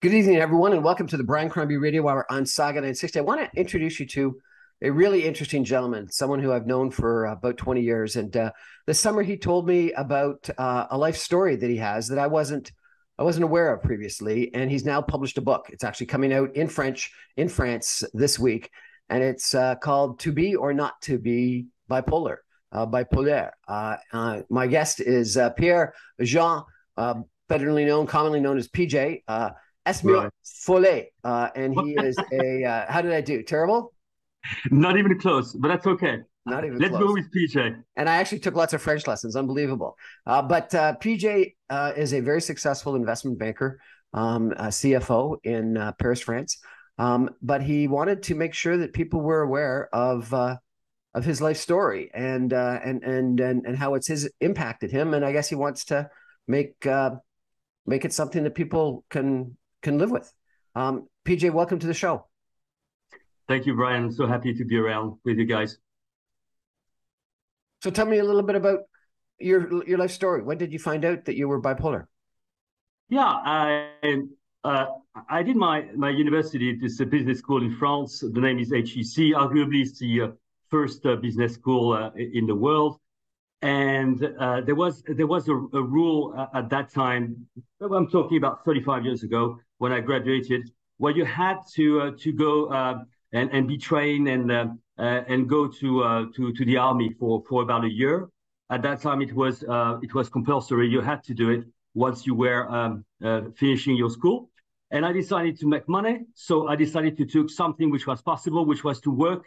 Good evening, everyone, and welcome to the Brian Crombie Radio Hour on Sauga 960. I want to introduce you to a really interesting gentleman, someone who I've known for about 20 years. And uh, this summer, he told me about uh, a life story that he has that I wasn't I wasn't aware of previously. And he's now published a book. It's actually coming out in French in France this week, and it's uh, called "To Be or Not to Be Bipolar." Uh, bipolar. Uh, uh, my guest is Pierre Jean, better known, commonly known as PJ. Esmio right. Follet, uh, and he is a. Uh, how did I do? Terrible. Not even close, but that's okay. Not even. Let's close. go with PJ. And I actually took lots of French lessons. Unbelievable. Uh, but uh, PJ uh, is a very successful investment banker, um, CFO in uh, Paris, France. Um, but he wanted to make sure that people were aware of of his life story and and and and and how it's his impacted him. And I guess he wants to make make it something that people can can live with. Um, PJ, welcome to the show. Thank you, Brian. I'm so happy to be around with you guys. So tell me a little bit about your your life story. When did you find out that you were bipolar? Yeah, I uh, I did my my university. It's a business school in France. The name is HEC. Arguably, it's the uh, first uh, business school uh, in the world and uh, there was there was a, a rule at that time. I'm talking about 35 years ago when I graduated, where you had to uh, to go uh, and and be trained and uh, and go to to to the army for for about a year. At that time, it was it was compulsory. You had to do it once you were um, finishing your school. And I decided to make money, so I decided to take something which was possible, which was to work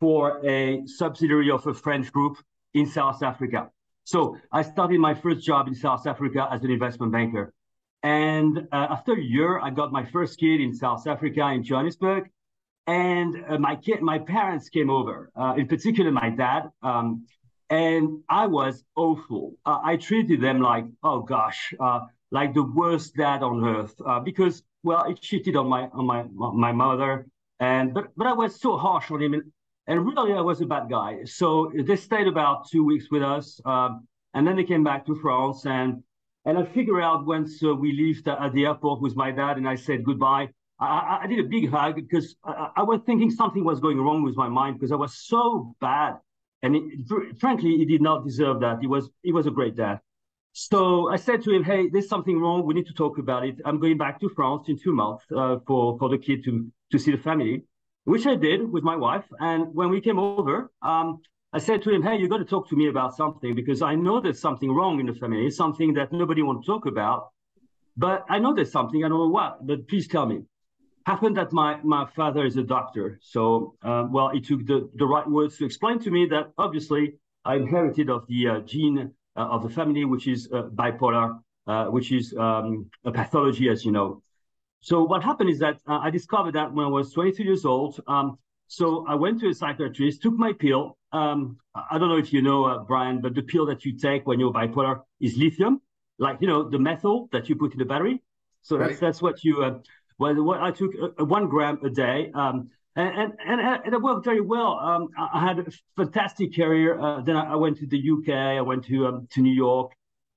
for a subsidiary of a French group in South Africa. So I started my first job in South Africa as an investment banker. And uh, after a year, I got my first kid in South Africa in Johannesburg. And uh, my kid, my parents came over, uh, in particular my dad. Um, and I was awful. Uh, I treated them like, oh gosh, uh, like the worst dad on earth, uh, because well, it cheated on my on my my mother. And but but I was so harsh on him. And and really, I was a bad guy. So they stayed about two weeks with us, um, and then they came back to France. And and I figured out once uh, we left at the airport with my dad, and I said goodbye. I, I did a big hug because I, I, was thinking something was going wrong with my mind because I was so bad. And it, frankly, he did not deserve that. He was he was a great dad. So I said to him, "Hey, there's something wrong. We need to talk about it. I'm going back to France in two months uh, for for the kid to to see the family." which I did with my wife. And when we came over, um, I said to him, Hey, you got to talk to me about something because I know there's something wrong in the family, It's something that nobody wants to talk about. But I know there's something, I don't know what, but please tell me. Happened that my, my father is a doctor. So, uh, well, he took the, the right words to explain to me that obviously I inherited of the uh, gene uh, of the family, which is uh, bipolar, uh, which is um, a pathology, as you know. So what happened is that uh, I discovered that when I was 22 years old. Um, so I went to a psychiatrist, took my pill. Um, I don't know if you know, uh, Brian, but the pill that you take when you're bipolar is lithium, like you know the metal that you put in the battery. So right. that's that's what you. Uh, well, what I took uh, one gram a day, um, and, and and it worked very well. Um, I had a fantastic career. Uh, then I went to the UK. I went to um, to New York.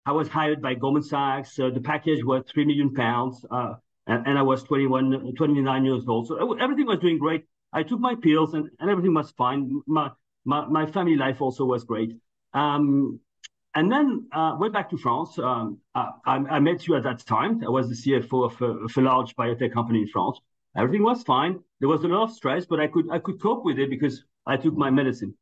I was hired by Goldman Sachs. Uh, the package was three million pounds. Uh, and, and I was 21, 29 years old. So everything was doing great. I took my pills and, and everything was fine. My, my, my family life also was great. Um, and then uh, went back to France. Um, I, I, met you at that time. I was the CFO of a, of a, large biotech company in France. Everything was fine. There was a lot of stress, but I could I could cope with it because I took my medicine.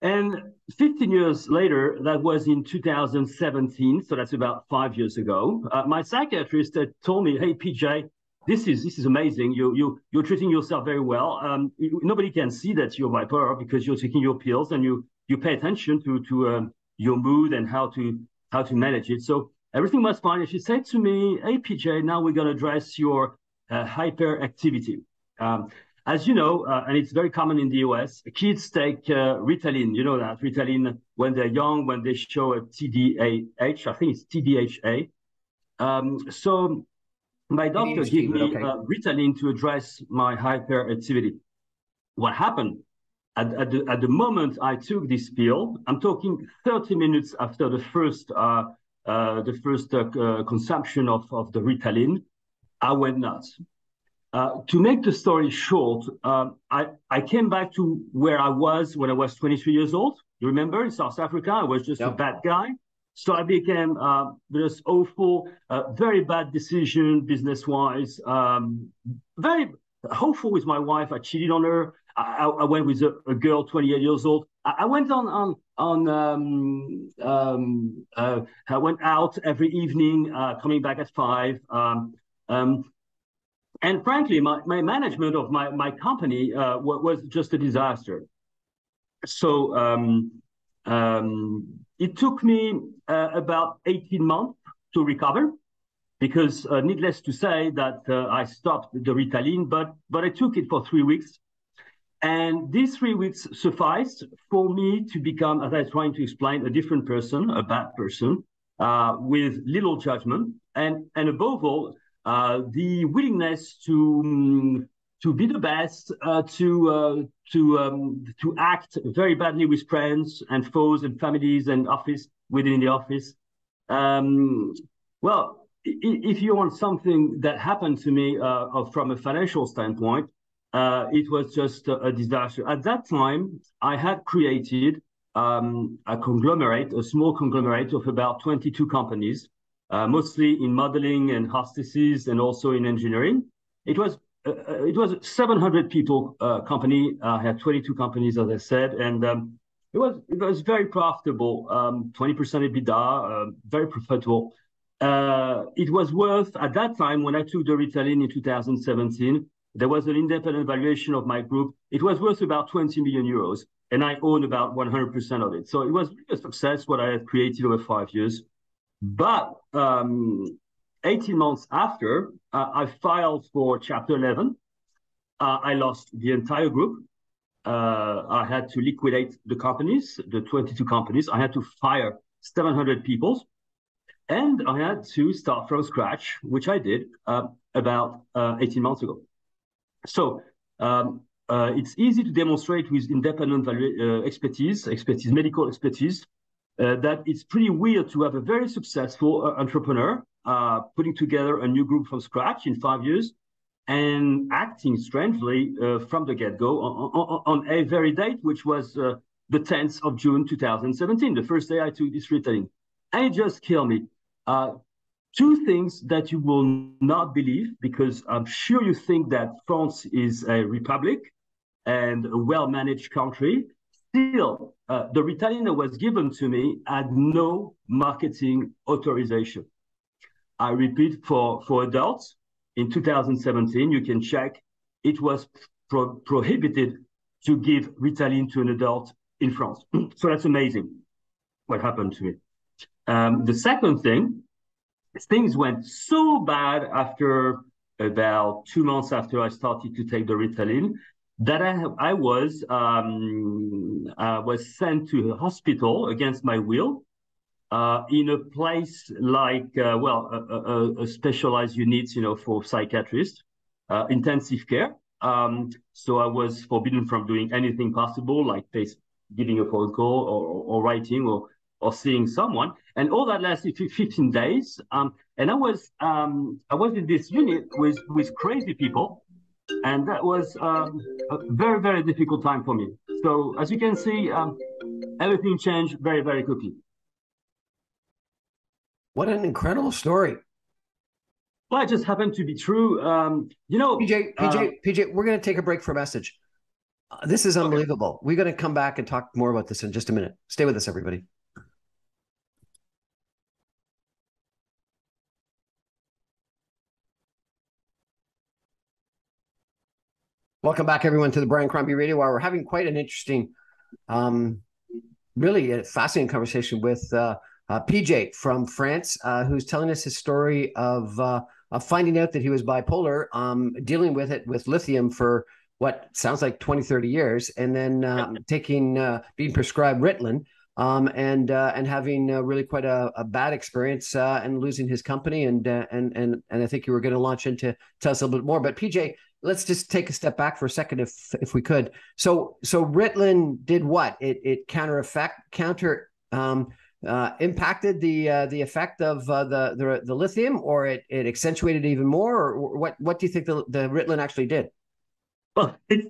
And 15 years later, that was in 2017, so that's about five years ago. Uh, my psychiatrist told me, "Hey, PJ, this is this is amazing. You you you're treating yourself very well. Um, you, nobody can see that you're bipolar because you're taking your pills and you you pay attention to to um, your mood and how to how to manage it. So everything was fine. And she said to me, "Hey, PJ, now we're gonna address your uh, hyperactivity." Um, as you know, uh, and it's very common in the US, kids take uh, Ritalin. You know that Ritalin when they're young, when they show a TDAH, I think it's TDHA. Um, so my doctor gave me okay. uh, Ritalin to address my hyperactivity. What happened? At, at, the, at the moment I took this pill, I'm talking 30 minutes after the first uh, uh, the first uh, consumption of, of the Ritalin, I went nuts. Uh, to make the story short, um, I, I came back to where I was when I was 23 years old. You remember in South Africa, I was just yep. a bad guy. So I became uh, just awful, uh, very bad decision business wise. Um, very hopeful with my wife. I cheated on her. I, I went with a, a, girl 28 years old. I, I went on on on. Um, um, uh, I went out every evening, uh, coming back at five. Um, um, and frankly, my, my management of my, my company uh, was just a disaster. So um, um, it took me uh, about 18 months to recover because uh, needless to say that uh, I stopped the Ritalin, but, but I took it for three weeks. And these three weeks sufficed for me to become, as I was trying to explain, a different person, a bad person, uh, with little judgment, and, and above all, uh, the willingness to um, to be the best, uh, to uh, to um, to act very badly with friends and foes and families and office within the office. Um, well, if you want something that happened to me uh, from a financial standpoint, uh, it was just a, disaster. At that time, I had created um, a conglomerate, a small conglomerate of about 22 companies uh, mostly in modeling and hostesses and also in engineering. It was uh, it was 700 people uh, company. I had 22 companies, as I said, and um, it was it was very profitable. Um, 20% EBITDA, um, very profitable. Uh, it was worth at that time when I took the Ritalin in 2017. There was an independent valuation of my group. It was worth about 20 million euros, and I own about 100% of it. So it was a success what I had created over five years. But um, 18 months after, uh, I filed for Chapter 11. Uh, I lost the entire group. Uh, I had to liquidate the companies, the 22 companies. I had to fire 700 people. And I had to start from scratch, which I did uh, about uh, 18 months ago. So um, uh, it's easy to demonstrate with independent expertise, expertise, medical expertise, uh, that it's pretty weird to have a very successful uh, entrepreneur uh, putting together a new group from scratch in five years and acting strangely uh, from the get-go on, on, on, a very date, which was uh, the 10th of June 2017, the first day I took this Ritalin. And it just killed me. Uh, two things that you will not believe, because I'm sure you think that France is a republic and a well-managed country. Still, uh, the Ritalin that was given to me had no marketing authorization. I repeat, for, for adults, in 2017, you can check, it was pro prohibited to give Ritalin to an adult in France. so that's amazing what happened to me. Um, the second thing, things went so bad after about two months after I started to take the Ritalin that I, I was um, uh, was sent to a hospital against my will uh, in a place like uh, well a, a, a, specialized unit you know for psychiatrists uh, intensive care. Um, so I was forbidden from doing anything possible like giving a phone call or, or writing or or seeing someone. And all that lasted 15 days. Um, and I was um, I was in this unit with with crazy people and that was um, a very very difficult time for me. So as you can see um, everything changed very very quickly. What an incredible story. Well it just happened to be true. Um, you know pj pj uh, pj we're going to take a break for a message. Uh, this is unbelievable. Okay. we're going to come back and talk more about this in just a minute. Stay with us everybody Welcome back, everyone, to the Brian Crombie Radio Hour. We're having quite an interesting, um, really a fascinating conversation with uh, uh, PJ from France, uh, who's telling us his story of, uh, of finding out that he was bipolar, um, dealing with it with lithium for what sounds like 20, 30 years, and then um, taking, uh, being prescribed Ritalin. Um, and uh, and having really quite a, a bad experience and losing his company and and and and I think you were going to launch into tell us a little bit more. But PJ, let's just take a step back for a second, if if we could. So so Ritalin did what? It it counter effect counter um, uh, impacted the uh, the effect of uh, the, the the lithium, or it, it accentuated even more, or what what do you think the the Ritalin actually did? Well, it's,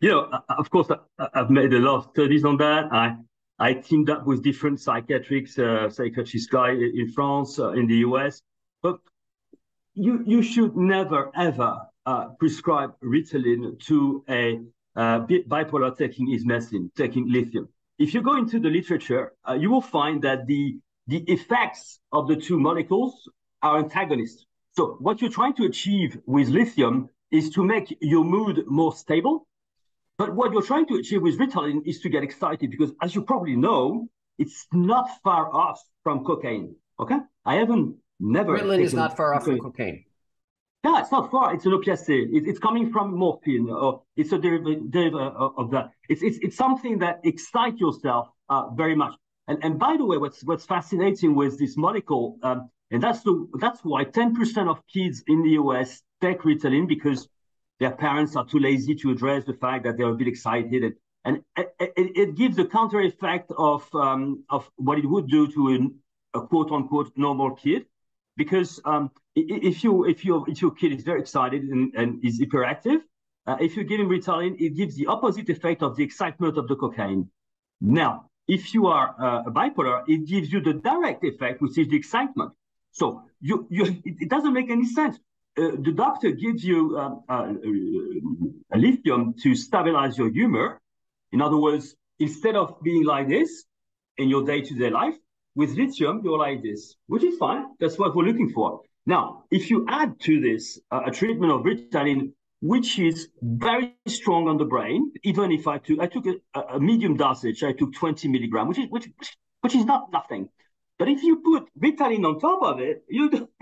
you know, of course, I, have made a lot of studies on that. I I teamed up with different psychiatrics, uh, psychiatrist guy in France, uh, in the US, but you you should never ever uh, prescribe Ritalin to a uh, bipolar taking his medicine, taking lithium if you go into the literature, uh, you will find that the, the effects of the two molecules are antagonists. So what you're trying to achieve with lithium is to make your mood more stable. But what you're trying to achieve with Ritalin is to get excited because as you probably know, it's not far off from cocaine. Okay. I haven't never. Ritalin is not far off from cocaine. Yeah, it's not far. It's an. It, it's coming from morphine, or it's a derivative of that. It's, it's, it's something that excites yourself uh, very much. And, and by the way, what's, what's fascinating with this molecule, um, and that's, the, that's why 10% of kids in the US take Ritalin because their parents are too lazy to address the fact that they're a bit excited. And, and it, it, it gives the counter effect of, um, of what it would do to an, a quote unquote normal kid because um, if you if your if your kid is very excited and, and is hyperactive, uh, if you give him Ritalin, it gives the opposite effect of the excitement of the cocaine. Now, if you are uh, a bipolar, it gives you the direct effect, which is the excitement. So you you it, it doesn't make any sense. Uh, the doctor gives you um, uh, a lithium to stabilize your humor. In other words, instead of being like this in your day-to-day life, with lithium, you're like this, which is fine. That's what we're looking for. Now, if you add to this uh, a treatment of Ritalin, which is very strong on the brain, even if I took I took a, a medium dosage, I took 20 milligram, which is which which is not nothing. But if you put Ritalin on top of it, you do,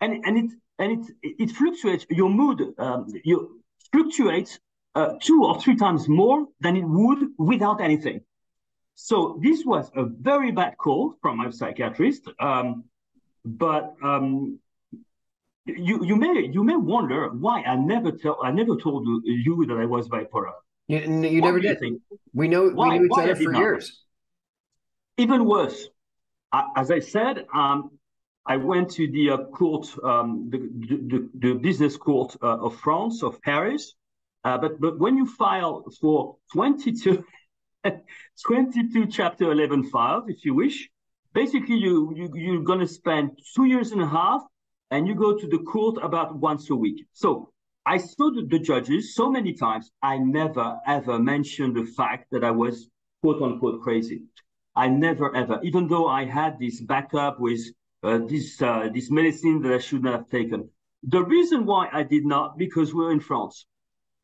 and and it and it it fluctuates your mood. Um, you fluctuates uh, two or three times more than it would without anything. So this was a very bad call from my psychiatrist. Um, but um, you you may you may wonder why I never tell I never told you that I was bipolar. You, you never did. You we know why, we knew each other for years. Even worse, as I said, um, I went to the uh, court, um, the, the, the, business court uh, of France, of Paris. Uh, but but when you file for 22 22 chapter 11 files, if you wish. Basically, you, you, you're going to spend two years and a half and you go to the court about once a week. So I saw the, the judges so many times. I never, ever mentioned the fact that I was quote unquote crazy. I never, ever, even though I had this backup with uh, this, uh, this medicine that I should not have taken. The reason why I did not, because we're in France.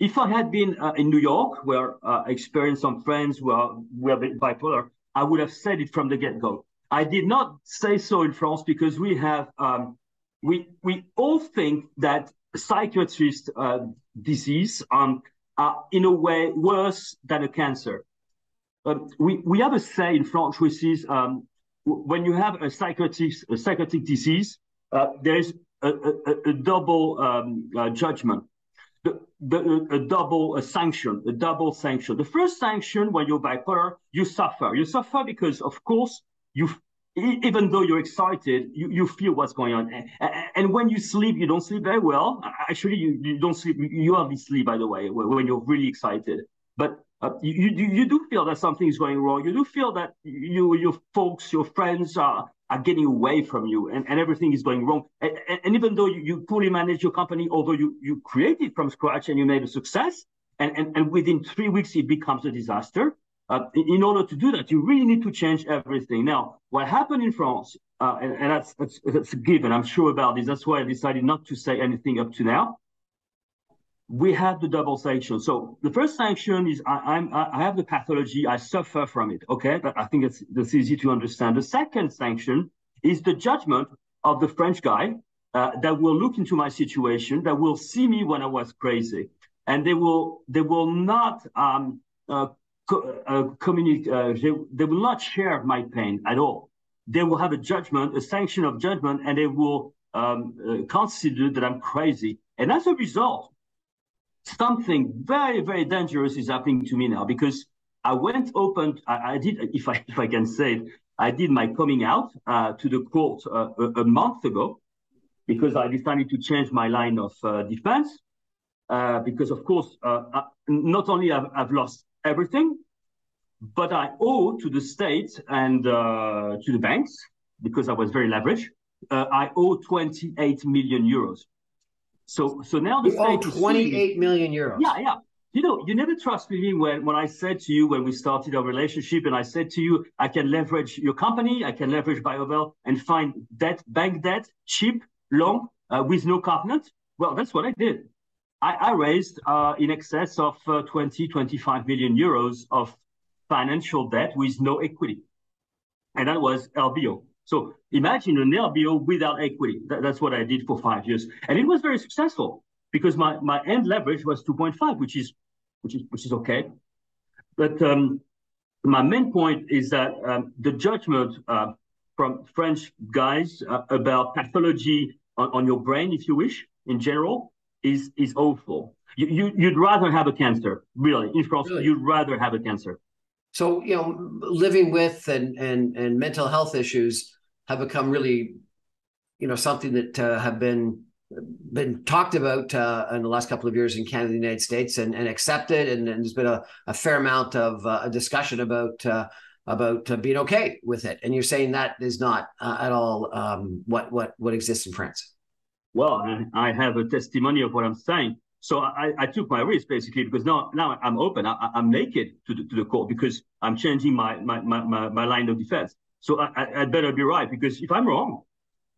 If I had been uh, in New York, where uh, I experienced some friends who are, were bipolar, I would have said it from the get-go. I did not say so in France because we have um, we we all think that psychiatrist uh, disease um, are in a way worse than a cancer. Um, we we have a say in France which is um, when you have a psychotic a psychotic disease, uh, there is a, a, a double um, uh, judgment the, the, a double a sanction, a double sanction. The first sanction, when you're bipolar, you suffer. You suffer because, of course, you even though you're excited, you, you feel what's going on. And when you sleep, you don't sleep very well. Actually, you, you don't sleep. You hardly sleep, by the way, when you're really excited. But uh, you, you you do feel that something is going wrong. You do feel that you your folks, your friends are are getting away from you and, and everything is going wrong. And, and even though you, you fully manage your company, although you, you created from scratch and you made a success, and, and, and within three weeks it becomes a disaster. Uh, in order to do that, you really need to change everything. Now, what happened in France, uh, and, and that's, that's, that's a given, I'm sure about this. That's why I decided not to say anything up to now we have the double sanction. So the first sanction is I, am I have the pathology, I suffer from it. Okay, but I think it's that's easy to understand. The second sanction is the judgment of the French guy uh, that will look into my situation, that will see me when I was crazy, and they will they will not um, uh, co- uh. Uh, they, they will not share my pain at all. They will have a judgment, a sanction of judgment, and they will um, uh, consider that I'm crazy. And as a result, something very, very dangerous is happening to me now because I went open. I, I, did, if I if I can say it, I did my coming out uh, to the court uh, a, a, month ago because I decided to change my line of uh, defense. Because, of course, uh, not only I've, I've, lost everything, but I owe to the state and to the banks because I was very leveraged. I owe 28 million euros. So, so now the you state owe 28 million euros. Yeah, yeah you know, you never trusted me when, when I said to you, when we started our relationship, and I said to you, I can leverage your company, I can leverage BioVel and find debt, bank debt, cheap, long, uh, with no covenant. Well, that's what I did. I, I raised uh, in excess of uh, 20, 25 million euros of financial debt with no equity. And that was LBO. So imagine an LBO without equity. That, that's what I did for five years. And it was very successful because my, my end leverage was 2.5, which is which is which is okay. But um, my main point is that um, the judgment uh, from French guys uh, about pathology on, on, your brain, if you wish, in general, is is awful. You, you you'd rather have a cancer, really. In France, really? you'd rather have a cancer. So you know, living with and and and mental health issues have become really, you know, something that uh, have been been talked about uh, in the last couple of years in Canada and the United States and, and accepted. And, and there's been a, a fair amount of uh, a discussion about uh, about uh, being okay with it. And you're saying that is not uh, at all um, what what what exists in France. Well, I, have a testimony of what I'm saying. So I, I took my risk basically because now now I'm open. I, am naked to the, to the court because I'm changing my my, my, my line of defense. So I, better be right because if I'm wrong,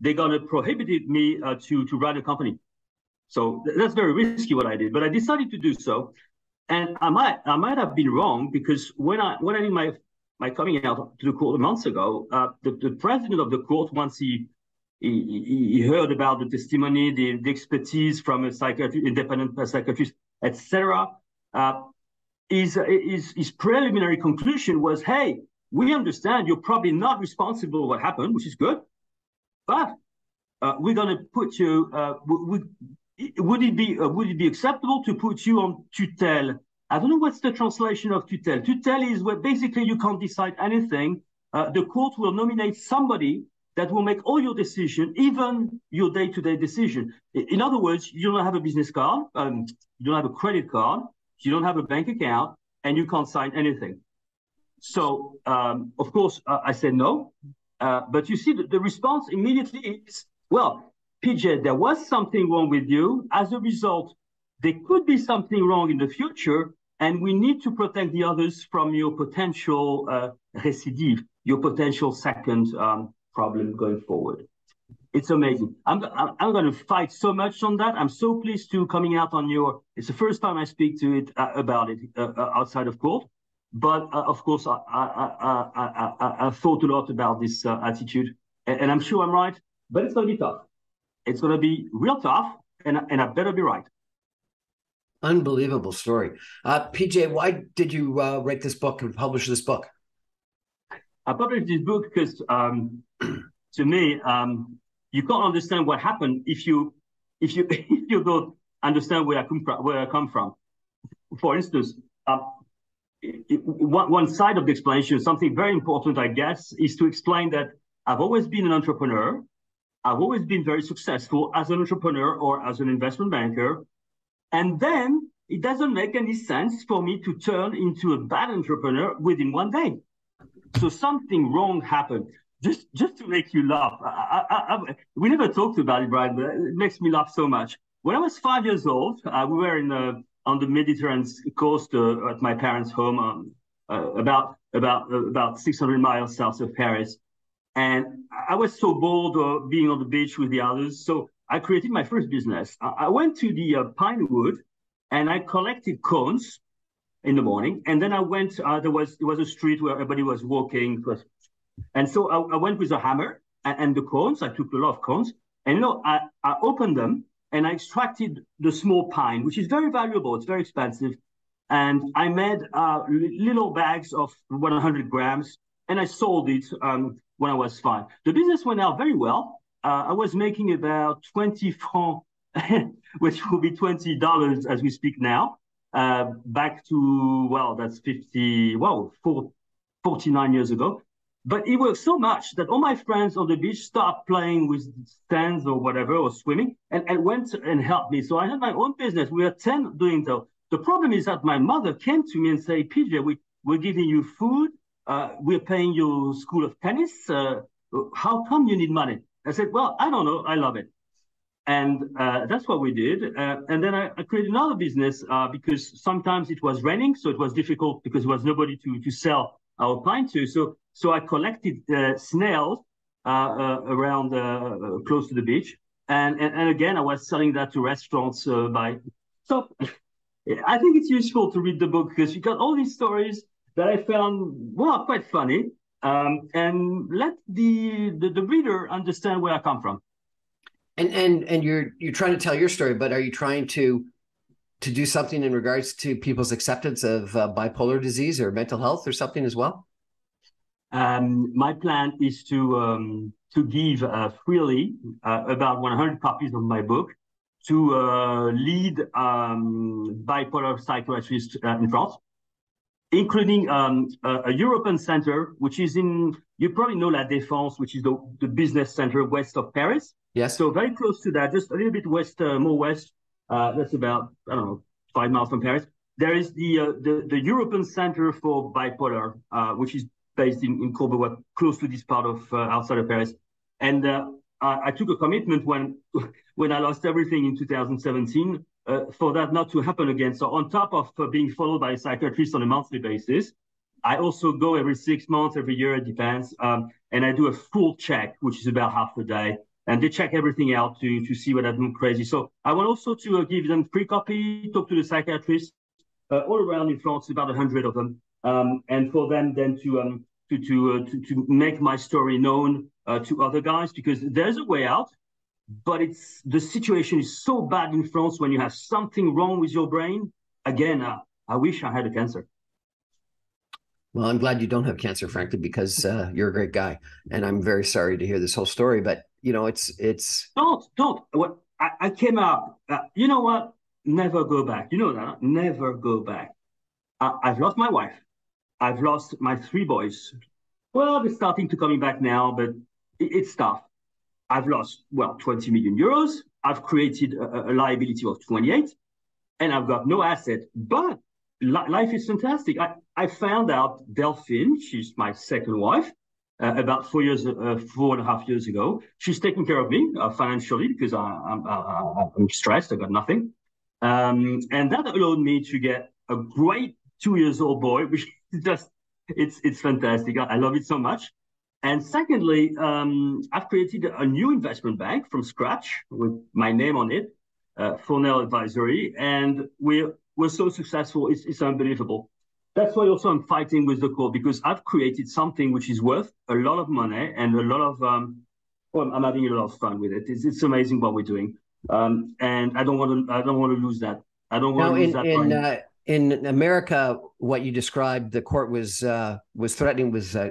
they're to prohibit me uh, to to run a company. So th- that's very risky what I did, but I decided to do so, and I might I might have been wrong because when I when I did my my coming out to the court months ago, uh, the, the president of the court once he he, he heard about the testimony, the, the expertise from a psychiatrist, independent psychiatrist, etc. Uh, his, his, his preliminary conclusion was, hey, we understand you're probably not responsible for what happened, which is good. But uh, we're going to put you. Uh, would, would it be uh, would it be acceptable to put you on tutelle? I don't know what's the translation of tutelle. Tutelle is where basically you can't decide anything. Uh, the court will nominate somebody that will make all your decision, even your day-to-day decision. In other words, you don't have a business card, um, you don't have a credit card, you don't have a bank account, and you can't sign anything. So, um, of course, uh, I said no. Uh, but you see, the, the response immediately is, well, PJ, there was something wrong with you. As a result, there could be something wrong in the future, and we need to protect the others from your potential uh, recidive, your potential second um, problem going forward. It's amazing. I'm, I'm going to fight so much on that. I'm so pleased to coming out on your. It's the first time I speak to it uh, about it uh, uh outside of court. But uh, of course, I, I, I, I, thought a lot about this uh, attitude, and, and, I'm sure I'm right. But it's going to be tough. It's going to be real tough, and, and I better be right. Unbelievable story. Uh, PJ, why did you uh, write this book and publish this book? I published this book because, um, to me, um, you can't understand what happened if you if you if you don't understand where I come from. Where I come from. For instance, uh, one, one side of the explanation, something very important, I guess, is to explain that I've always been an entrepreneur. I've always been very successful as an entrepreneur or as an investment banker. And then it doesn't make any sense for me to turn into a bad entrepreneur within one day. So something wrong happened. Just, just to make you laugh. I, I, I, we never talked about it, Brian, but it makes me laugh so much. When I was five years old, uh, we were in on the Mediterranean coast uh, at my parents' home, um, uh, about about uh, about 600 miles south of Paris. And I was so bored of being on the beach with the others, so I created my first business. I, went to the uh, Pinewood and I collected cones in the morning, and then I went. There was there was a street where everybody was walking, was, and so I, I, went with a hammer and, and the cones. I took a lot of cones, and you know I, I opened them and I extracted the small pine, which is very valuable. It's very expensive. And I made uh, little bags of 100 grams and I sold it um, when I was five. The business went out very well. Uh, I was making about 20 francs, which will be $20 as we speak now, uh, back to, well, that's 50, well, four, 49 years ago. But it worked so much that all my friends on the beach stopped playing with stands or whatever or swimming and, and went and helped me. So I had my own business. We were 10 doing so. The problem is that my mother came to me and said, PJ, we, we're giving you food. Uh, we're paying your school of tennis. Uh, how come you need money? I said, well, I don't know. I love it. And uh, that's what we did. Uh, and then I, I, created another business uh, because sometimes it was raining. So it was difficult because there was nobody to, to sell our pine to. So so I collected uh, snails uh, uh, around close to the beach, and, and and again I was selling that to restaurants by. So I think it's useful to read the book because you got all these stories that I found well quite funny, um, and let the, the the reader understand where I come from. And and and you're you're trying to tell your story, but are you trying to to do something in regards to people's acceptance of uh, bipolar disease or mental health or something as well? Um, my plan is to um, to give uh, freely uh, about 100 copies of my book to uh, lead um, bipolar psychiatrists uh, in France, including um, a, a, European center, which is in you probably know La Défense, which is the, the business center west of Paris. Yes. So very close to that, just a little bit west, uh, more west. Uh, that's about I don't know five miles from Paris. There is the the, the European Center for Bipolar, which is based in, in Courbevoie, close to this part of uh, outside of Paris. And uh, I, I, took a commitment when when I lost everything in 2017 uh, for that not to happen again. So on top of being followed by a psychiatrist on a monthly basis, I also go every six months, every year, it depends, um, and I do a full check, which is about half a day. And they check everything out to, to see what I'm crazy. So I want also to uh, give them free copy, talk to the psychiatrists uh, all around in France, about 100 of them, um, and for them then to um, to to, uh, to, to make my story known uh, to other guys because there's a way out, but it's the situation is so bad in France when you have something wrong with your brain. Again, uh, I wish I had a cancer. Well, I'm glad you don't have cancer, frankly, because uh, you're a great guy, and I'm very sorry to hear this whole story. But you know, it's it's don't don't. What I, I came up. Uh, you know what? Never go back. You know that. Never go back. I've lost my wife. I've lost my three boys. Well, they're starting to coming back now, but it's tough. I've lost, well, 20 million euros. I've created a, a liability of 28 and I've got no asset, but li- life is fantastic. I, I found out Delphine, she's my second wife, uh, about four years, uh, four and a half years ago. She's taking care of me uh, financially because I, am I'm, I'm stressed. I got nothing. Um, and that allowed me to get a great two years old boy, which just it's it's fantastic. I, I love it so much. And secondly, um, I've created a new investment bank from scratch with my name on it, uh, Fournel Advisory, and we're we're so successful. It's it's unbelievable. That's why also I'm fighting with the court because I've created something which is worth a lot of money and a lot of um, well, I'm having a lot of fun with it. It's, it's amazing what we're doing, um, and I don't want to I don't want to lose that. I don't want to lose in, that. In, in America, what you described, the court was uh, was threatening was uh,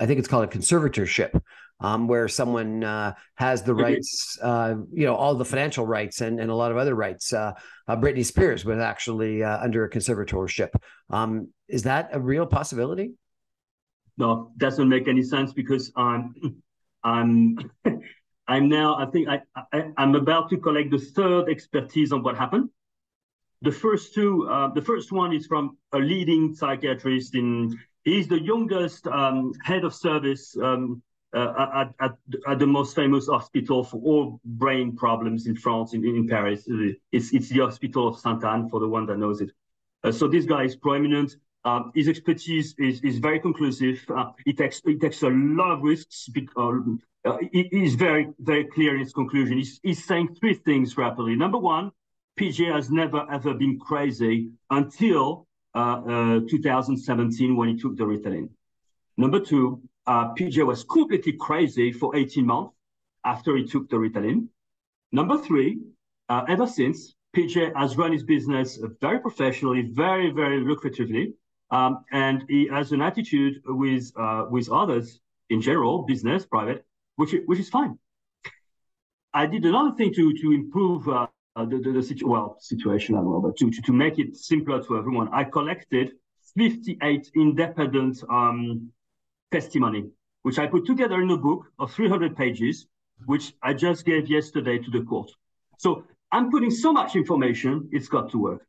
I think it's called a conservatorship, um, where someone uh, has the rights, uh, you know, all the financial rights and, and a lot of other rights. Uh, uh, Britney Spears was actually under a conservatorship. Um, is that a real possibility? No, doesn't make any sense because I'm I'm I'm now I think I, I I'm about to collect the third expertise on what happened the first two, uh, the first one is from a leading psychiatrist in. He's the youngest um, head of service um, uh, at, at, at, the most famous hospital for all brain problems in France, in, in Paris. It's, it's the hospital of Sainte Anne for the one that knows it. Uh, so this guy is prominent. Uh, his expertise is, is very conclusive. Uh, he takes he takes a lot of risks. Because, uh, he, he's very very clear in his conclusion. He's, he's saying three things rapidly. Number one, PJ has never ever been crazy until uh, uh, 2017 when he took the Ritalin. Number two, uh, PJ was completely crazy for 18 months after he took the Ritalin. Number three, uh, ever since, PJ has run his business very professionally, very, very lucratively, um, and he has an attitude with uh, with others in general, business, private, which which is fine. I did another thing to to improve uh, the, the, the situ- well, situation, I don't know, but to, to, to make it simpler to everyone, I collected 58 independent um, testimony which I put together in a book of 300 pages, which I just gave yesterday to the court. So I'm putting so much information, it's got to work.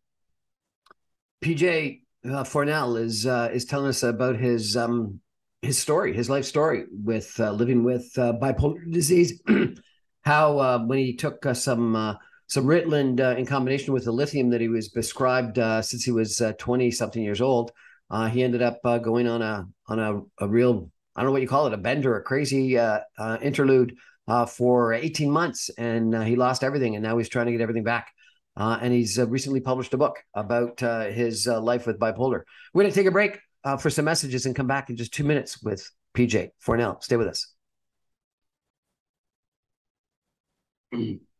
PJ uh, Fournel is uh, is telling us about his um, his story, his life story with uh, living with uh, bipolar disease. How uh, when he took uh, some some Ritalin in combination with the lithium that he was prescribed since he was twenty something years old, he ended up going on a on a, a real I don't know what you call it a bender, a crazy interlude for eighteen months, and he lost everything, and now he's trying to get everything back. Uh, and he's uh, recently published a book about uh, his uh, life with bipolar. We're going to take a break uh, for some messages and come back in just two minutes with PJ Fournel. Stay with us.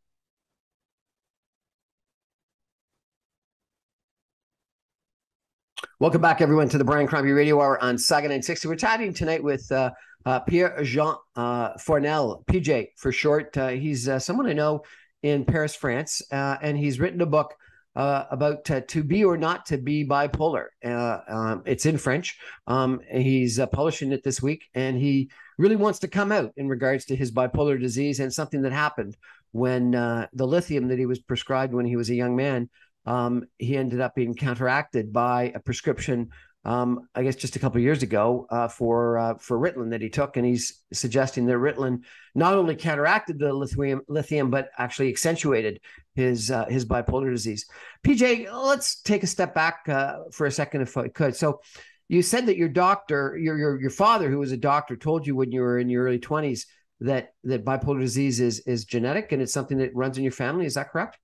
Welcome back, everyone, to the Brian Crombie Radio Hour on Sauga 960. We're chatting tonight with uh, uh, Pierre Jean uh, PJ for short. he's someone I know in Paris, France, uh, and he's written a book uh, about uh, to be or not to be bipolar. Uh, um, it's in French. Um, he's uh, publishing it this week, and he really wants to come out in regards to his bipolar disease and something that happened when uh, the lithium that he was prescribed when he was a young man. Um, he ended up being counteracted by a prescription um, I guess just a couple years ago uh, for uh, for Ritalin that he took, and he's suggesting that Ritalin not only counteracted the lithium, lithium but actually accentuated his uh, his bipolar disease. PJ, let's take a step back uh, for a second, if I could. So, you said that your doctor, your your your father, who was a doctor, told you when you were in your early twenties that that bipolar disease is is genetic and it's something that runs in your family. Is that correct?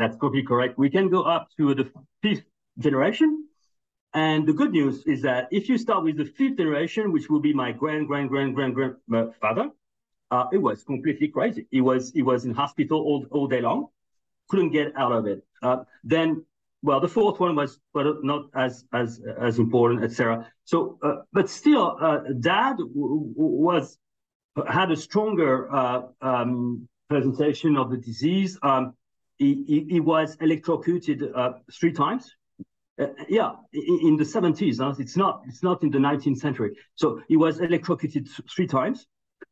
That's completely correct. We can go up to the fifth generation and the good news is that if you start with the fifth generation, which will be my grand, grand, grand, grand, grandfather, uh, it was completely crazy. He was he was in hospital all, all day long, couldn't get out of it. Uh, then, well, the fourth one was but not as as as important, etc. So, uh, but still, uh, Dad was had a stronger uh, um, presentation of the disease. Um, he, he, was electrocuted uh, three times uh, yeah, in, the 70s. Huh? It's not. It's not in the 19th century. So he was electrocuted three times.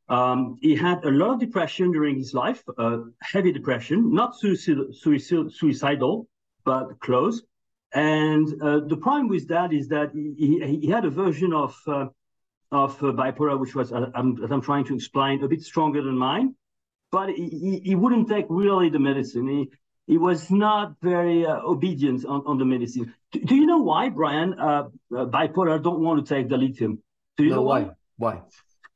Um, he had a lot of depression during his life, uh, heavy depression, not suicidal, suicidal but close. And uh, the problem with that is that he, he had a version of uh, of uh, bipolar, which was, uh, I'm, as I'm trying to explain, a bit stronger than mine. But he, he wouldn't take really the medicine. He, he was not very uh, obedient on, on the medicine. Do, do, you know why, Brian? Uh, uh, bipolar don't want to take the lithium. Do you no, know why? Why? why?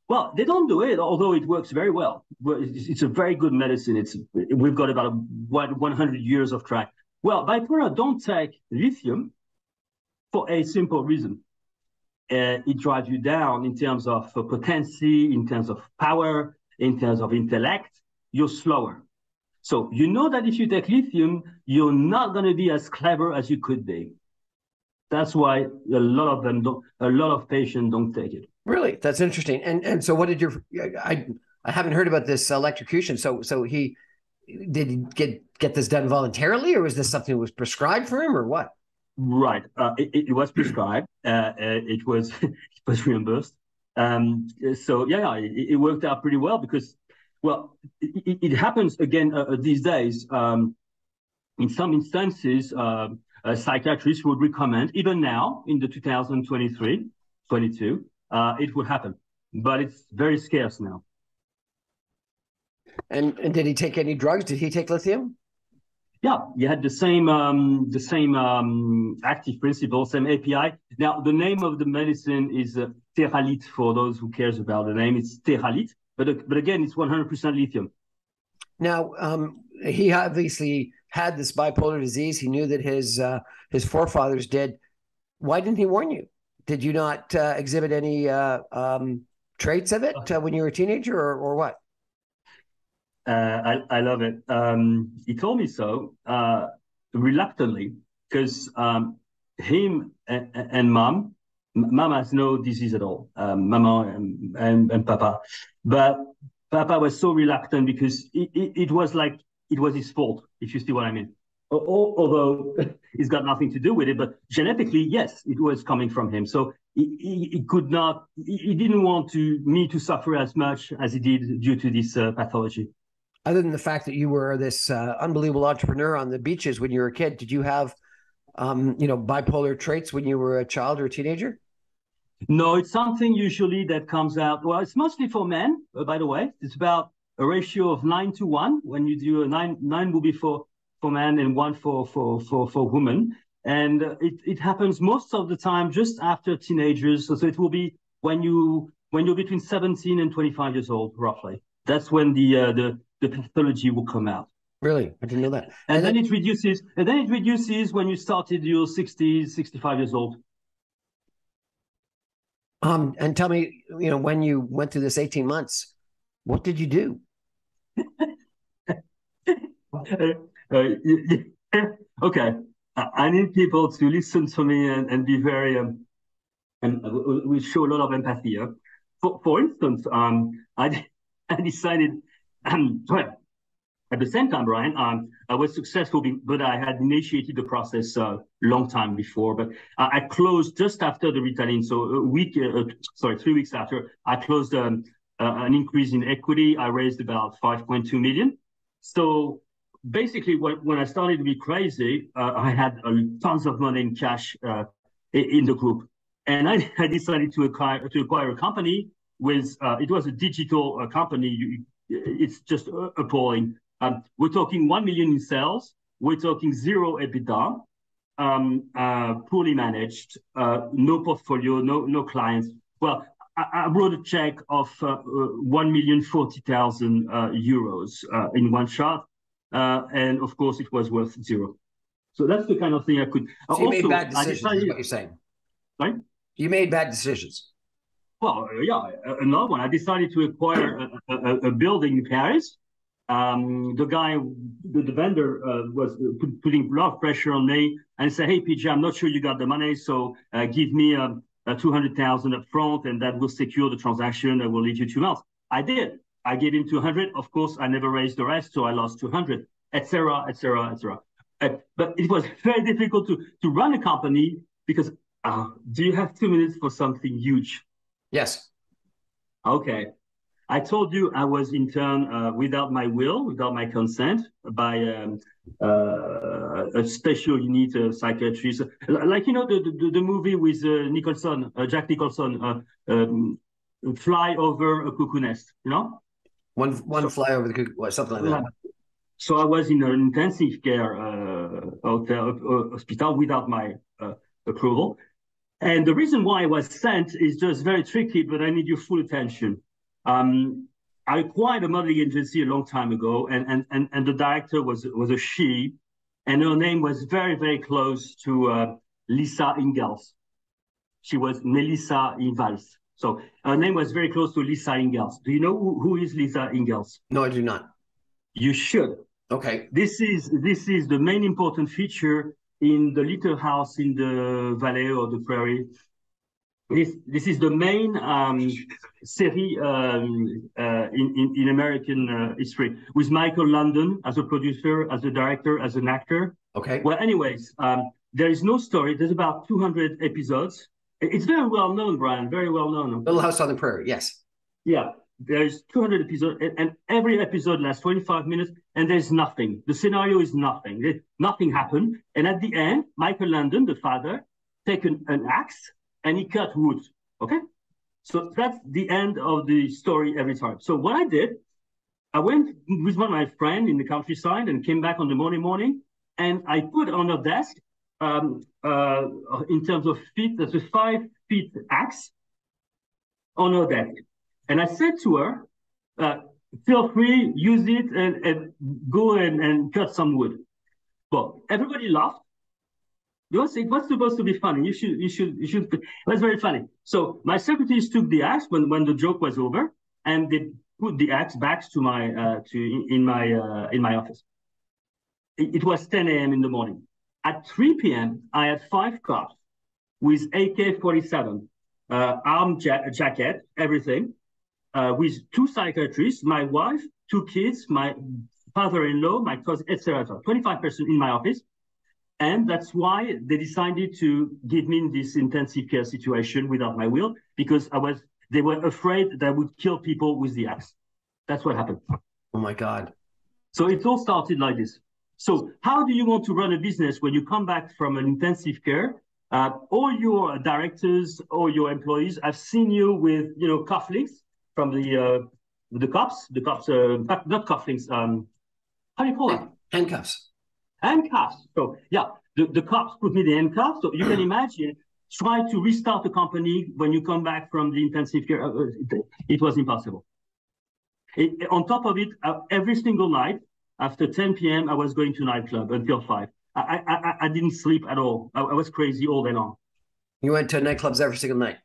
Well, they don't do it, although it works very well. It's a very good medicine. It's we've got about a, 100 years of track. Well, bipolar don't take lithium for a simple reason. Uh, it drives you down in terms of uh, potency, in terms of power, in terms of intellect. You're slower. So you know that if you take lithium, you're not going to be as clever as you could be. That's why a lot of them don't. A lot of patients don't take it. Really, that's interesting. And and so, what did your? I I haven't heard about this electrocution. So so he did he get get this done voluntarily, or was this something that was prescribed for him, or what? Right, uh, it, it, was prescribed. Uh, uh, it was it was reimbursed. Um, so yeah, it, it worked out pretty well because well, it, it happens again uh, uh, these days. Um, in some instances, uh, psychiatrists would recommend, even now in the 2023, 22, uh, it would happen, but it's very scarce now. And, and did he take any drugs? Did he take lithium? Yeah, you had the same um, the same um, active principle, same API. Now the name of the medicine is uh, Téralithe. For those who cares about the name, it's Téralithe. But but again, it's 100% lithium. Now, um, he obviously had this bipolar disease. He knew that his uh, his forefathers did. Why didn't he warn you? Did you not uh, exhibit any uh, um, traits of it uh, when you were a teenager, or, or what? Uh, I, I love it. Um, he told me so uh, reluctantly because um, him and, and mom Mama has no disease at all, um, Mama and, and, and, Papa. But Papa was so reluctant because it, it, it, was like it was his fault, if you see what I mean. Although he's got nothing to do with it, but genetically, yes, it was coming from him. So he, he, could not, he didn't want to me to suffer as much as he did due to this uh, pathology. Other than the fact that you were this uh, unbelievable entrepreneur on the beaches when you were a kid, did you have, um, you know, bipolar traits when you were a child or a teenager? No, it's something usually that comes out. Well, it's mostly for men, uh, by the way. It's about a ratio of nine to one when you do a nine nine will be for for men and one for for for for women and it, it happens most of the time just after teenagers. So, so it will be when you when you're between 17 and 25 years old, roughly. That's when the uh, the the pathology will come out. Really, I didn't know that. And, and then, then it reduces, and then it reduces when you started your 60, 65 years old. Um, and tell me, you know, when you went through this 18 months, what did you do? uh, uh, okay. I need people to listen to me and, and be very um, and we show a lot of empathy. here. For, for instance, um, I, I decided um, well, at the same time, Brian, um, I was successful, but I had initiated the process a uh, long time before. But I, closed just after the Ritalin, so a week, uh, uh sorry, three weeks after, I closed um, uh, an increase in equity. I raised about 5.2 million. So basically, when, when I started to be crazy, uh, I had uh, tons of money in cash in the group, and I, I, decided to acquire to acquire a company with it was a digital company. You, it's just appalling. Um, we're talking one million in sales. We're talking zero EBITDA, um, uh, poorly managed, no portfolio, no no clients. Well, I, I wrote a check of one million forty thousand euros in one shot uh, and of course it was worth zero. So that's the kind of thing I could. So you also, made bad decisions. Decided, is what you're saying? Right? You made bad decisions. Well, uh, yeah, another one. I decided to acquire a, a, a building in Paris. Um, the guy, the, the vendor, uh, was putting a lot of pressure on me and said, "Hey, PJ, I'm not sure you got the money, so uh, give me um, a two hundred thousand up front, and that will secure the transaction. I will lead you two months." I did. I gave him 200. Of course, I never raised the rest, so I lost 200, etc., etc., etc. But it was very difficult to to run a company because uh, do you have two minutes for something huge? Yes. Okay. I told you I was interned uh, without my will, without my consent, by um, uh, a special unit of psychiatrist, like you know the the, the movie with uh, Nicholson, uh, Jack Nicholson, uh, um, fly over a cuckoo nest. You know, one one so, fly over the cuckoo, something like that. So I was in an intensive care uh, hotel, hospital without my uh, approval. And the reason why I was sent is just very tricky, but I need your full attention. Um, I acquired a modeling agency a long time ago, and, and, and, and the director was, was a she, and her name was very, very close to uh, Lisa Ingalls. She was Melissa Ingalls. So her name was very close to Lisa Ingalls. Do you know who, who is Lisa Ingalls? No, I do not. You should. Okay. This is this is the main important feature in the little house in the valley or the prairie. This this is the main um, series um, uh, in, in, in American uh, history with Michael Landon as a producer, as a director, as an actor. Okay. Well, anyways, um, there is no story. There's about 200 episodes. It's very well known, Brian. Very well known. Little House on the Prairie. Yes. Yeah. There's 200 episodes, and every episode lasts 25 minutes, and there's nothing. The scenario is nothing. Nothing happened. And at the end, Michael Landon, the father, take an, an axe and he cut wood. Okay. So that's the end of the story every time. So what I did, I went with one of my friend in the countryside and came back on the morning morning, and I put on a desk um, uh, in terms of feet, there's a five feet axe on her desk. And I said to her, uh, feel free, use it and, and go and, and cut some wood. But everybody laughed. It was supposed to be funny. You should, you should, you should. It was very funny. So my secretaries took the axe when, when the joke was over, and they put the axe back to my uh, to in my uh, in my office. It, it was 10 a.m. in the morning. At 3 p.m., I had five cops with AK-47, uh, ja- jacket, everything, uh, with two psychiatrists, my wife, two kids, my father-in-law, my cousin, etc. 25 person in my office. And that's why they decided to give me in this intensive care situation without my will, because I was they were afraid that I would kill people with the axe. That's what happened. Oh my God. So it all started like this. So how do you want to run a business when you come back from an intensive care? Uh, all your directors or your employees have seen you with, you know, cufflinks from the uh, the cops, the cops, uh, not cufflinks. Um, how do you call it? Handcuffs. Handcuffs. So yeah, the, the cops put me the handcuffs. So you can imagine try to restart a company when you come back from the intensive care. Uh, uh, it was impossible. It, on top of it, uh, every single night after 10 p.m., I was going to nightclub until five. I, I, I didn't sleep at all. I, I was crazy all day long. You went to nightclubs every single night.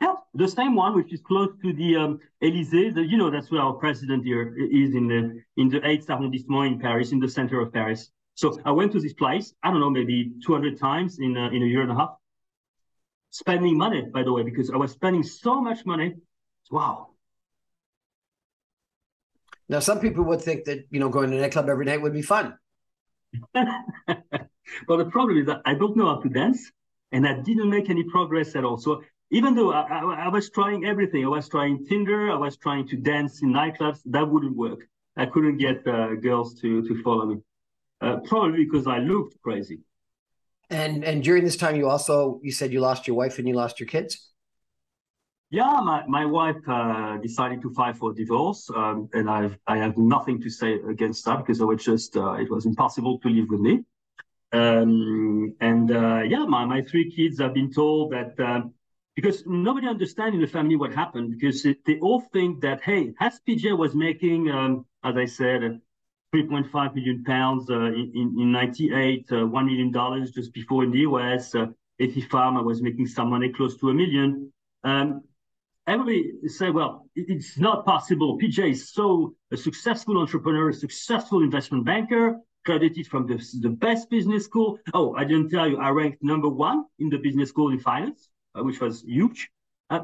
Yeah, the same one, which is close to the um, Élysée. The, you know, that's where our president here is in the in the 8th arrondissement in Paris, in the center of Paris. So I went to this place. I don't know, maybe 200 times in uh, in a year and a half. Spending money, by the way, because I was spending so much money. Wow. Now, some people would think that you know going to a nightclub every night would be fun. well, the problem is that I don't know how to dance, and I didn't make any progress at all. So even though I, I, I, was trying everything, I was trying Tinder, I was trying to dance in nightclubs, that wouldn't work. I couldn't get uh, girls to to follow me, uh, probably because I looked crazy. And and during this time, you also you said you lost your wife and you lost your kids. Yeah, my, my wife uh, decided to file for divorce, um, and I've I have nothing to say against that because I was just uh, it was impossible to live with me. Um, and uh, yeah, my, my three kids have been told that um, because nobody understands in the family what happened because it, they all think that hey, as PJ was making, um, as I said, 3.5 million pounds uh, in, in, 98, uh, $1 million just before in the US. Uh, Ethypharm, I was making some money close to a million. Um, everybody say, well, it's not possible. PJ is so a successful entrepreneur, a successful investment banker, credited from the, best business school. Oh, I didn't tell you, I ranked number one in the business school in finance, which was huge.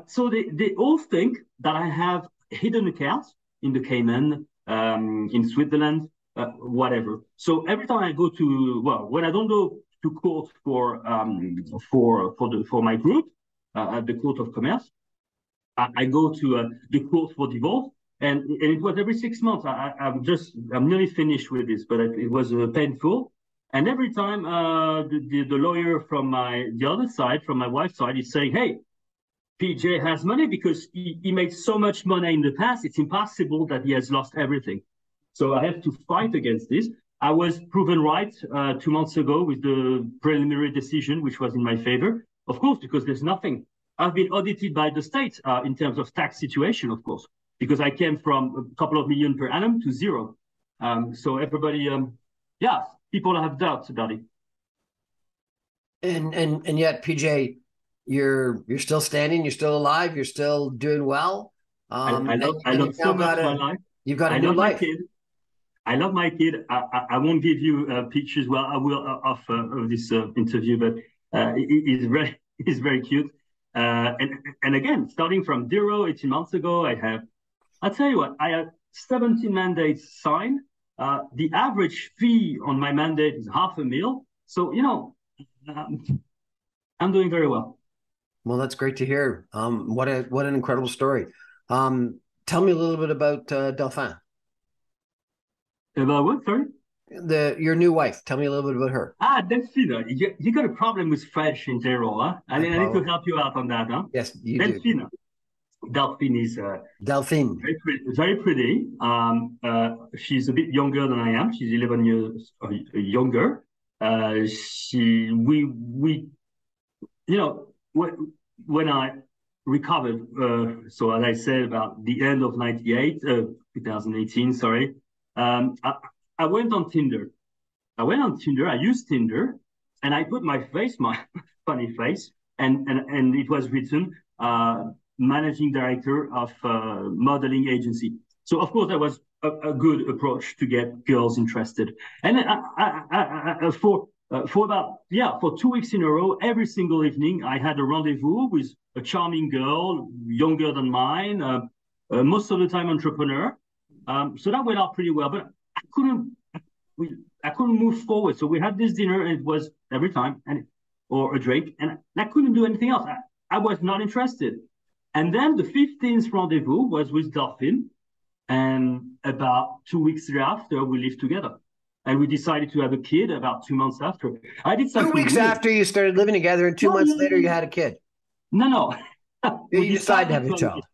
So they, they all think that I have hidden accounts in the Cayman, um, in Switzerland, uh, whatever. So every time I go to, well, when I don't go to court for um, for for the for my group uh, at the Court of Commerce, I, I go to uh, the court for divorce, and, and it was every six months. I, am just I'm nearly finished with this, but it, it was uh, painful. And every time uh, the, the, the lawyer from my the other side, from my wife's side, is saying, "Hey, PJ has money because he, he made so much money in the past. It's impossible that he has lost everything." So I have to fight against this. I was proven right uh, two months ago with the preliminary decision, which was in my favor. Of course, because there's nothing I've been audited by the state uh, in terms of tax situation, of course, because I came from a couple of million per annum to zero. Um, so everybody, um, yeah, people have doubts about it. And and and yet, PJ, you're you're still standing, you're still alive, you're still doing well. Um, I, I love, I love so much a, my life. You've got a I new life. kid. I love my kid. I, I, I won't give you uh, pictures. Well, I will uh, of, uh, of this uh, interview, but uh, he's very he's very cute. Uh, and, and again, starting from zero 18 months ago, I have, I'll tell you what, I have 17 mandates signed. The average fee on my mandate is half a mil. So, you know, um, I'm doing very well. Well, that's great to hear. Um, what a what an incredible story. Um, tell me a little bit about uh. About what? Sorry the your new wife. Tell me a little bit about her. Ah, Delphine, you, you got a problem with French in general, huh? I, I need to help you out on that, huh? Yes, you Delphine. Do. Delphine is uh, Delphine. Very pretty. Very pretty. Um, uh, she's a bit younger than I am. She's 11 years uh, younger. Uh, she, we, we, you know, when, when I recovered, uh, so as I said, about the end of 98, uh, 2018, sorry, um, I, I went on Tinder. I went on Tinder. I used Tinder, and I put my face, my funny face, and and and it was written uh, managing director of uh, modeling agency. So of course that was a, a, good approach to get girls interested. And I, I, I, for uh, for about yeah for two weeks in a row, every single evening I had a rendezvous with a charming girl, younger than mine, uh, uh, most of the time entrepreneur. Um, so that went out pretty well, but I couldn't. We, I couldn't move forward. So we had this dinner, and it was every time, and or a drink, and I couldn't do anything else. I, I was not interested. And then the 15th rendezvous was with Delphine, and about two weeks thereafter, we lived together. And we decided to have a kid about two months after. I did something. Two weeks weird. after you started living together, and two no, months no, later, you had a kid. No, no. you decided to have a child.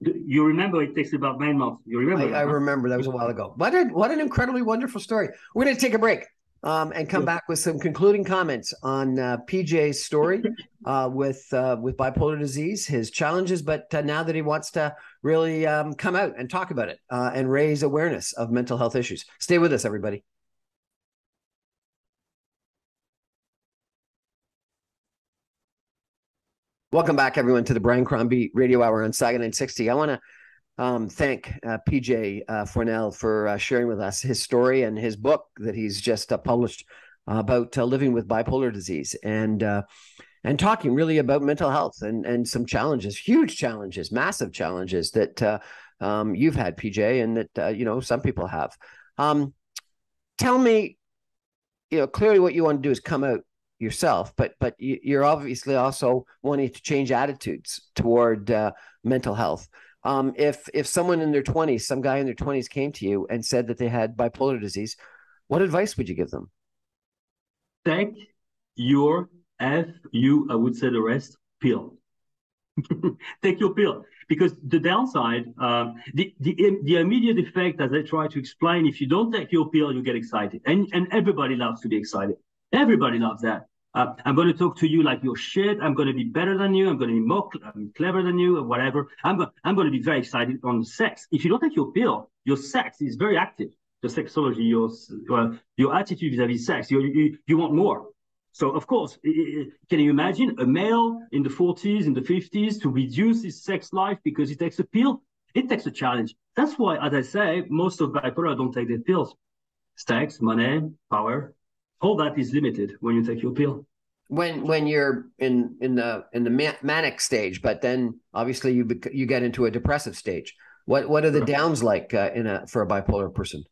You remember it takes about nine months. You remember? I, I remember that was a while ago. What a, what an incredibly wonderful story. We're going to take a break um, and come back with some concluding comments on uh, PJ's story uh, with uh, with bipolar disease, his challenges, but uh, now that he wants to really um, come out and talk about it uh, and raise awareness of mental health issues. Stay with us, everybody. Welcome back, everyone, to the Brian Crombie Radio Hour on Sauga 960. I want to um, thank uh, PJ uh, Fournel for uh, sharing with us his story and his book that he's just uh, published about uh, living with bipolar disease and uh, and talking really about mental health and and some challenges, huge challenges, massive challenges that um, you've had, PJ, and that you know some people have. Um, tell me, you know, clearly what you want to do is come out yourself, but but you're obviously also wanting to change attitudes toward uh, mental health. Um, if if someone in their 20s, some guy in their 20s came to you and said that they had bipolar disease, what advice would you give them? Take your F U, I would say the rest, pill. Take your pill because the downside, um, the, the the immediate effect, as I try to explain, if you don't take your pill, you get excited, and and everybody loves to be excited. Everybody loves that. Uh, I'm going to talk to you like you're shit. I'm going to be better than you. I'm going to be more cl- clever than you, or whatever. I'm, go- I'm going to be very excited on sex. If you don't take your pill, your sex is very active. Your sexology, your uh, your attitude vis-a-vis sex, you, you, you want more. So of course, can you imagine a male in the 40s, in the 50s, to reduce his sex life because he takes a pill? It takes a challenge. That's why, as I say, most of bipolar don't take their pills. Sex, money, power, all that is limited when you take your pill. When when you're in in the in the manic stage but then obviously you you get into a depressive stage. What what are the downs like uh, in a for a bipolar person?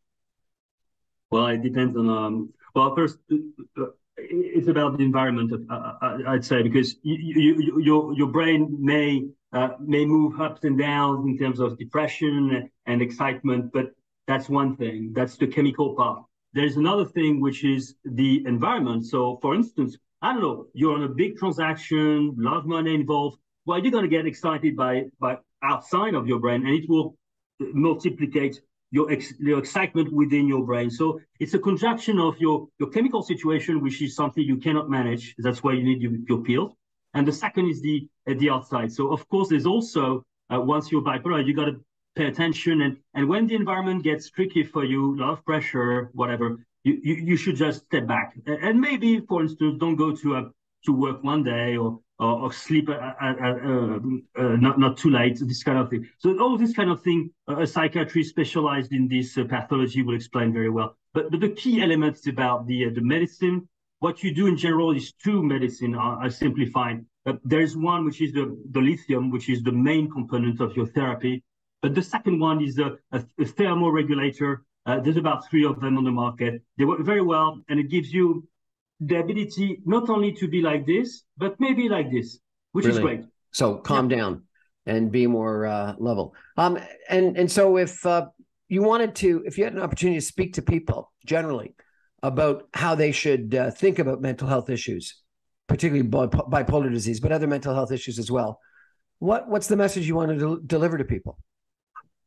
Well it depends on um well first uh, uh, it's about the environment uh, i'd say because you, you, your your brain may uh, may move ups and downs in terms of depression and excitement but that's one thing. That's the chemical part there's another thing, which is the environment. So, for instance, I don't know, you're on a big transaction, a lot of money involved. Well, you're going to get excited by by outside of your brain, and it will multiplicate your ex, your excitement within your brain. So it's a conjunction of your your chemical situation, which is something you cannot manage. That's why you need your, your pills. And the second is the the outside. So of course, there's also uh, once you're bipolar, you got to pay attention. And, and when the environment gets tricky for you, a lot of pressure, whatever, you, you, you should just step back. And maybe, for instance, don't go to a, to work one day or, or, or sleep not, not too late, this kind of thing. So all this kind of thing, a psychiatrist specialized in this uh, pathology will explain very well. But, but the key elements about the, uh, the medicine, what you do in general is two medicine are, are simplified. there's one which is the, the lithium, which is the main component of your therapy. But the second one is a, a, a thymoregulator. Uh, there's about three of them on the market. They work very well, and it gives you the ability not only to be like this, but maybe like this, which really? is great. So calm yeah. down and be more uh, level. Um, and and so if uh, you wanted to, if you had an opportunity to speak to people generally about how they should uh, think about mental health issues, particularly bipolar disease, but other mental health issues as well, what what's the message you want to del- deliver to people?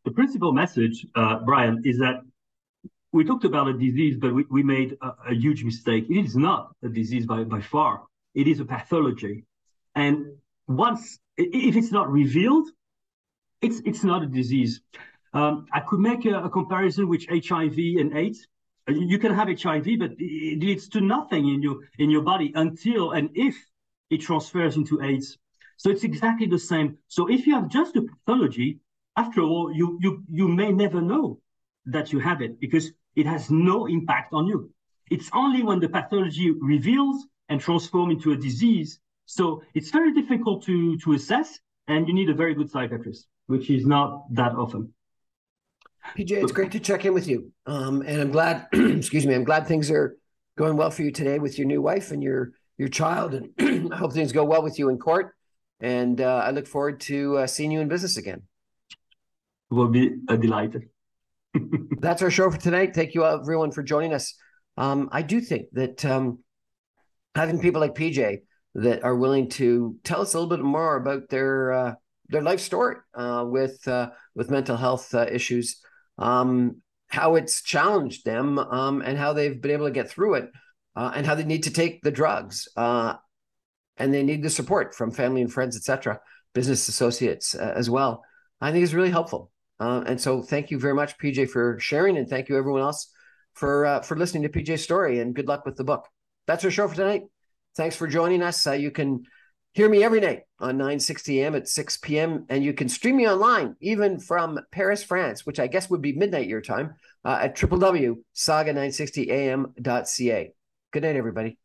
The principal message, uh, Brian, is that we talked about a disease, but we, we made a, a, huge mistake. It is not a disease by, by far. It is a pathology. And once, if it's not revealed, it's, it's not a disease. Um, I could make a, a, comparison with HIV and AIDS. You can have HIV, but it leads to nothing in your, in your body until and if it transfers into AIDS. So it's exactly the same. So if you have just a pathology, after all, you, you, you may never know that you have it because it has no impact on you. It's only when the pathology reveals and transforms into a disease. So it's very difficult to, to assess, and you need a very good psychiatrist, which is not that often. PJ, it's great to check in with you. Um, and I'm glad, excuse me, I'm glad things are going well for you today with your new wife and your your child. And I hope things go well with you in court. And uh, I look forward to uh, seeing you in business again. Will be a delight. That's our show for tonight. Thank you everyone for joining us. Um, I do think that um, having people like PJ that are willing to tell us a little bit more about their uh, their life story uh, with uh, with mental health uh, issues, um, how it's challenged them, um, and how they've been able to get through it, uh, and how they need to take the drugs, uh, and they need the support from family and friends, etc., business associates as well. I think is really helpful. Um, and so, thank you very much, PJ, for sharing, and thank you everyone else for uh, for listening to PJ's story. And good luck with the book. That's our show for tonight. Thanks for joining us. Uh, you can Hear me every night on 960 AM at 6 p.m. And you can stream me online, even from Paris, France, which I guess would be midnight your time, uh, at www.sauga960am.ca. Good night, everybody.